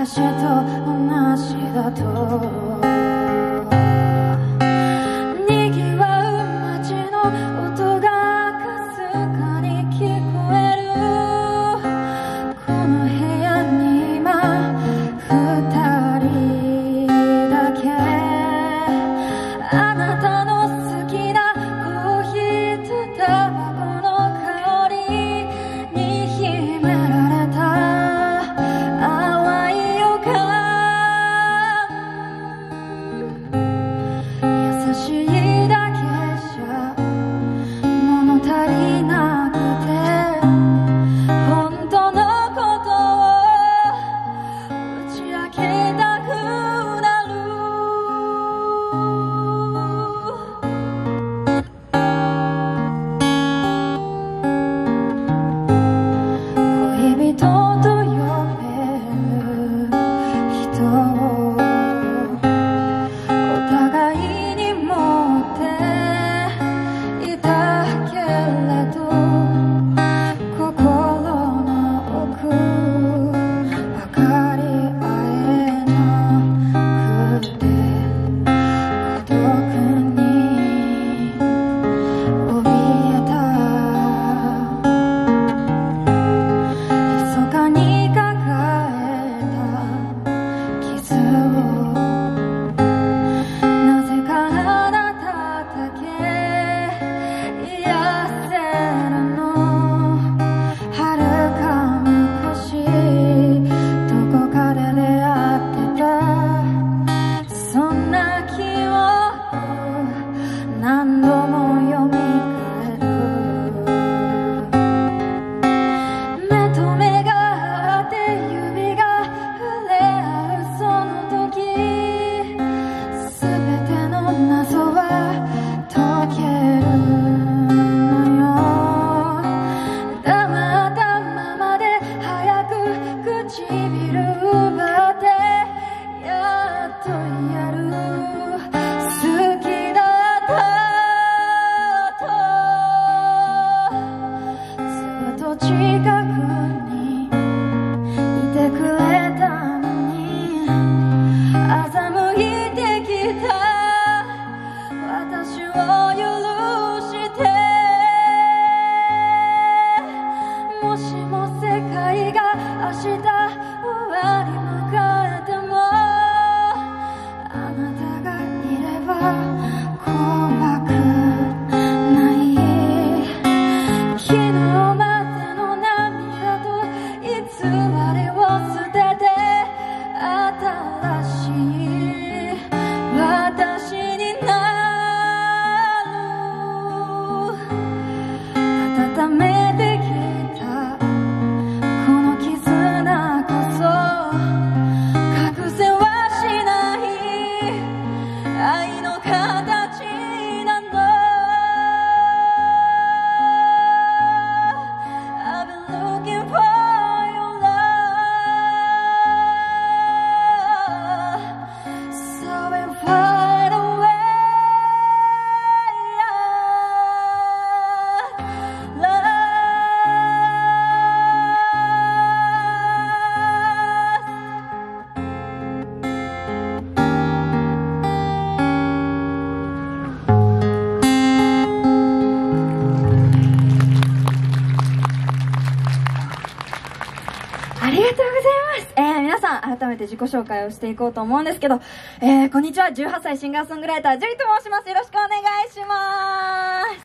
私と同じだとありがとうございます。えー、皆さん、改めて自己紹介をしていこうと思うんですけど、えー、こんにちは、18歳シンガーソングライター、ジュリと申します。よろしくお願いします。